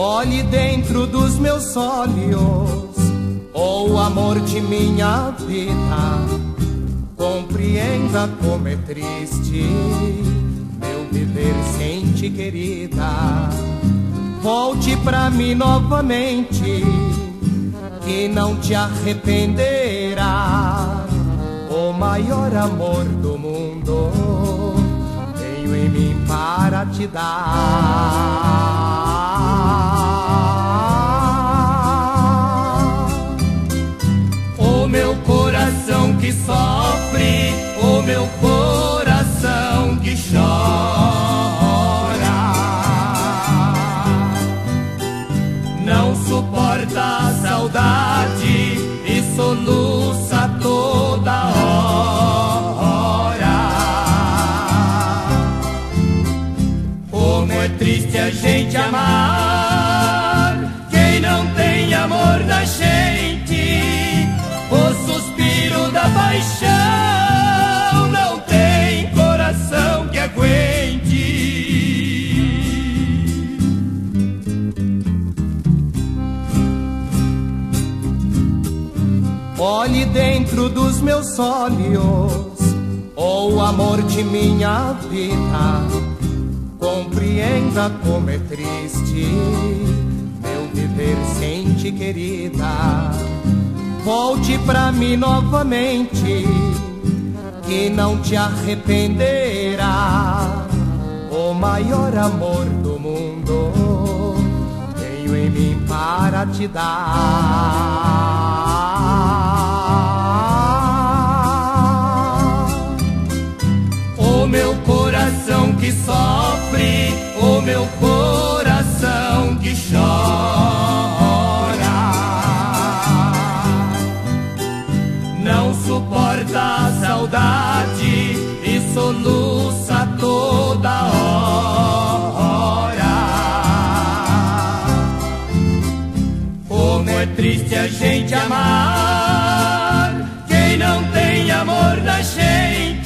Olhe dentro dos meus olhos, oh amor de minha vida, compreenda como é triste meu viver sem ti, querida. Volte pra mim novamente, que não te arrependerá. O maior amor do mundo tenho em mim para te dar. Que sofre, o meu coração que chora, não suporta a saudade e soluça toda hora. Como é triste a gente amar quem não tem amor da gente. Olhe dentro dos meus olhos, oh amor de minha vida, compreenda como é triste meu viver sem ti, querida. Volte pra mim novamente, que não te arrependerá. O maior amor do mundo tenho em mim para te dar. meu coração que sofre, o meu coração que chora. Não suporta a saudade e soluça toda hora. Como é triste a gente amar quem não tem amor na gente.